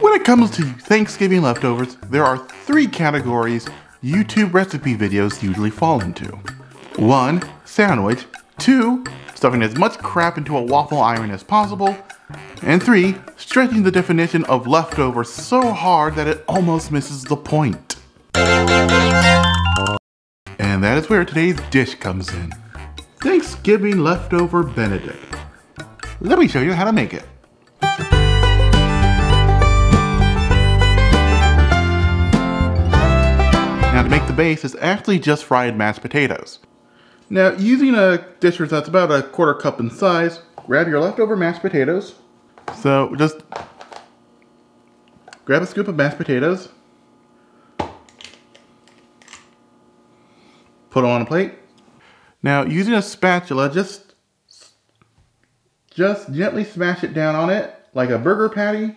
When it comes to Thanksgiving leftovers, there are three categories YouTube recipe videos usually fall into. One, sandwich. Two, stuffing as much crap into a waffle iron as possible. And three, stretching the definition of leftover so hard that it almost misses the point. And that is where today's dish comes in. Thanksgiving leftover Benedict. Let me show you how to make it. Base is actually just fried mashed potatoes. Now using a disher that's about a quarter cup in size, grab your leftover mashed potatoes. So just grab a scoop of mashed potatoes, put them on a plate. Now using a spatula, just just gently smash it down on it like a burger patty.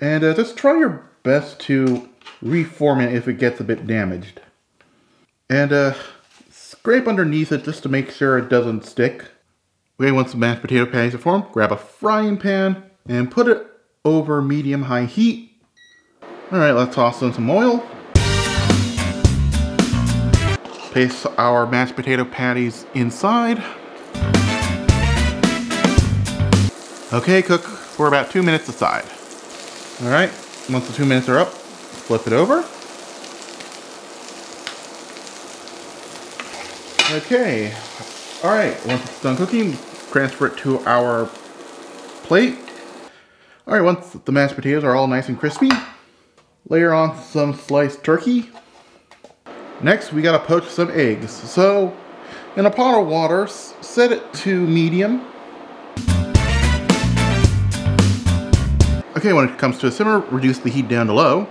And uh, just try your best to reform it if it gets a bit damaged. And uh, scrape underneath it just to make sure it doesn't stick. Okay, once the mashed potato patties are formed, grab a frying pan and put it over medium-high heat. All right, let's toss in some oil. Place our mashed potato patties inside. Okay, cook for about two minutes aside. All right, once the two minutes are up, flip it over. Okay, all right, once it's done cooking, transfer it to our plate. All right, once the mashed potatoes are all nice and crispy, layer on some sliced turkey. Next, we gotta poach some eggs. So, in a pot of water, set it to medium. Okay, when it comes to a simmer, reduce the heat down to low.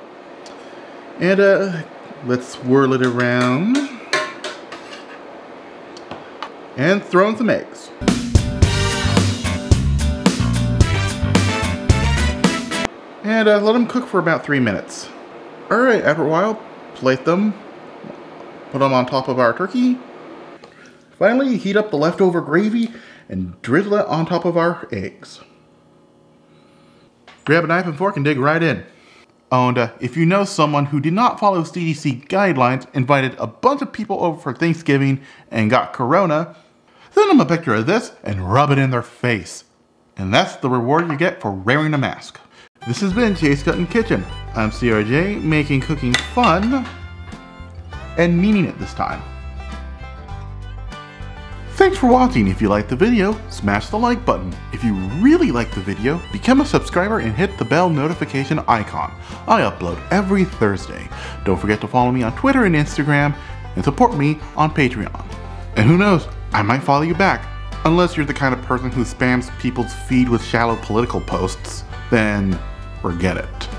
And uh, let's swirl it around. And throw in some eggs. And uh, let them cook for about three minutes. Alright, after a while, plate them, put them on top of our turkey. Finally, heat up the leftover gravy and drizzle it on top of our eggs. Grab a knife and fork and dig right in. Oh, and uh, if you know someone who did not follow CDC guidelines, invited a bunch of people over for Thanksgiving, and got corona, send them a picture of this and rub it in their face. And that's the reward you get for wearing a mask. This has been Chase Cuttin' Kitchen. I'm CRJ, making cooking fun and meaning it this time. Thanks for watching. If you liked the video, smash the like button. If you really like the video, become a subscriber and hit the bell notification icon. I upload every Thursday. Don't forget to follow me on Twitter and Instagram and support me on Patreon. And who knows, I might follow you back. Unless you're the kind of person who spams people's feed with shallow political posts, then forget it.